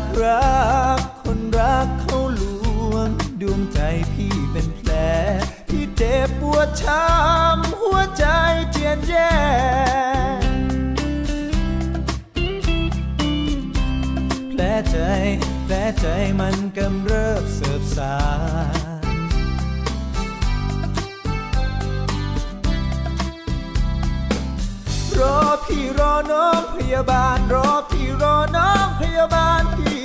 ดรัก คนรักเขาลวง ดวงใจพี่เป็นแผล ที่เจ็บปวดช้ำหัวใจเจียนแย่แผลใจแผลใจมันกำเริบเสิบสา พี่รอน้องพยาบาลรอพี่รอน้องพยาบาลพี่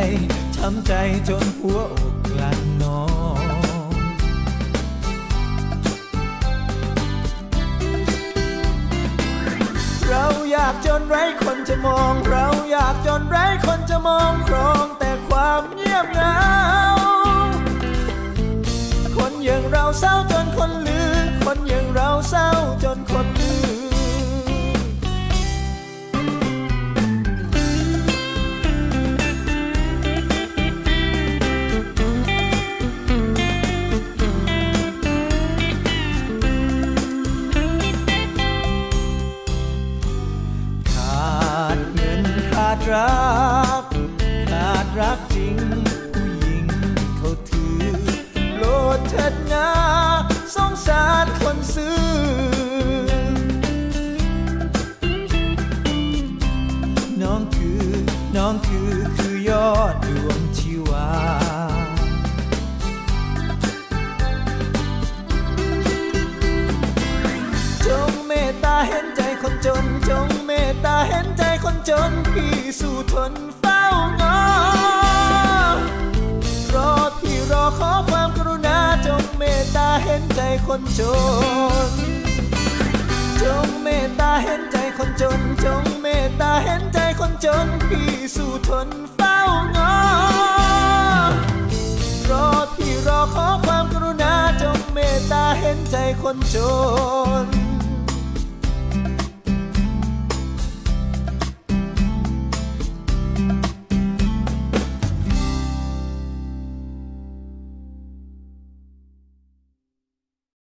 ช้ำใจช้ำใจจนหัวอกกลัดนองเราอยากจนไร้คนจะมอง เราอยากจนไร้คนจะมองครองแต่ความเงียบเหงาคนอย่างเราเศร้าจนคนลือคนอย่าง รักขาดรักจริง ผู้หญิงเขาถือโปรดเถิดนาสงสารคนซื้อ น้องคือ น้องคือ คือยอดดวงชีวาจงเมตตาเห็นใจคนจนจง จนพี่สู่ทนเฝ้างอ รอพี่รอขอความกรุณาจงเมตตาเห็นใจคนจน จงเมตตาเห็นใจคนจน จงเมตตาเห็นใจคนจน พี่สู่ทนเฝ้างอ รอพี่รอขอความกรุณาจงเมตตาเห็นใจคนจน